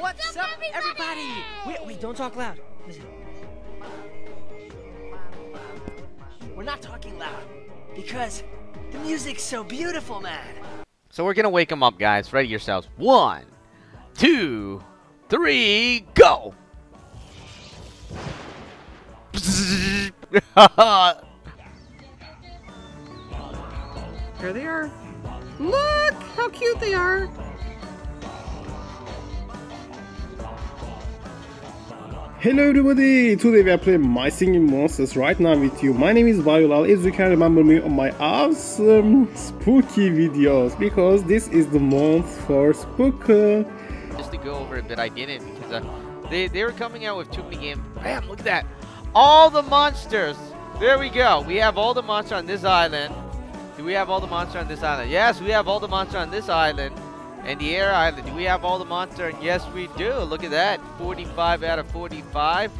What's, up, everybody? Wait, wait, don't talk loud. Listen. We're not talking loud because the music's so beautiful, man. So we're gonna wake them up, guys. Ready yourselves. One, two, three, go! Here they are. Look how cute they are. Hello everybody! Today we are playing My Singing Monsters right now with you. My name is Violal as you can remember me on my awesome spooky videos because this is the month for spook. Just to go over a bit, I didn't because uh, they, they were coming out with too many games. Bam, look at that. All the monsters. There we go. We have all the monsters on this island. Do we have all the monsters on this island? Yes, we have all the monsters on this island. And the air island. Do we have all the monsters? Yes, we do. Look at that. 45 out of 45.